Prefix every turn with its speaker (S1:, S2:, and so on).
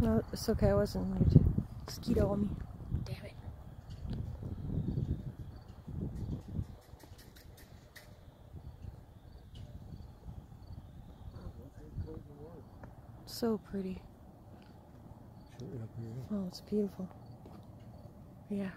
S1: No, it's okay. I wasn't muted. Mosquito on me. Damn it. So pretty. Oh, it's beautiful. Yeah.